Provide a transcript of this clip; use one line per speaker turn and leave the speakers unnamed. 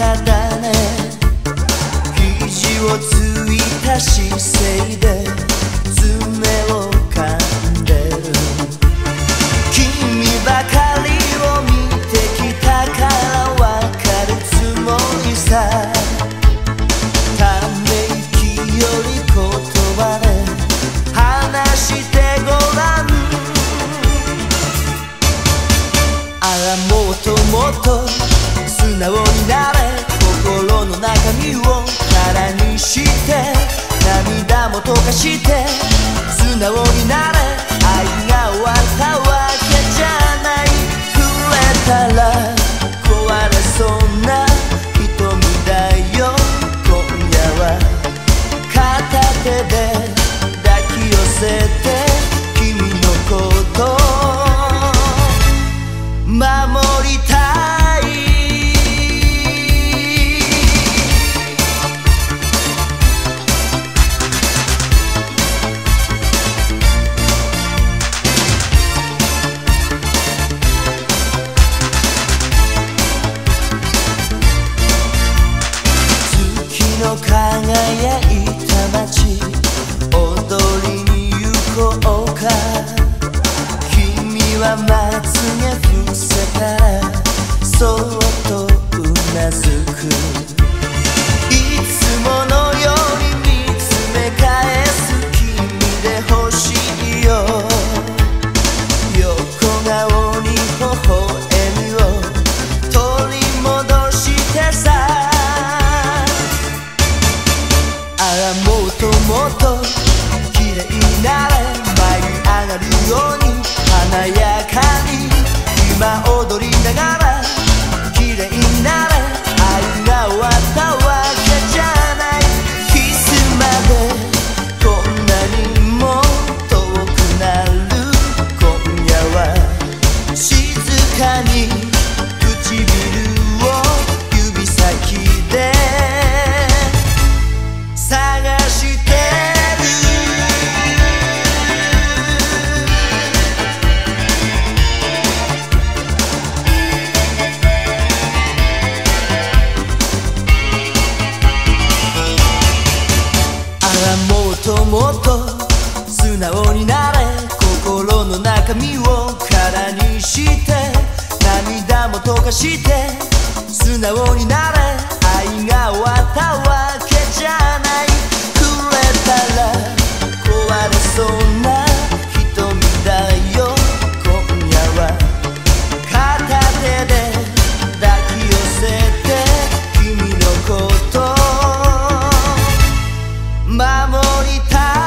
だね。肘をついた姿勢で爪を噛んでる。君ばかりを見てきたからわかるつもりさ。ため息より言葉で話してごらん。あらもっともっと素直にして涙も溶かして素直になれ愛が終わったわけじゃない。触れたら壊れそうな瞳だよ。今夜は片手で抱き寄せてそ心の中身を空にして涙も溶かして素直になれ愛が終わったわけじゃない。くれたら壊れそうな瞳だよ。今夜は片手で抱き寄せて君のこと守りたい。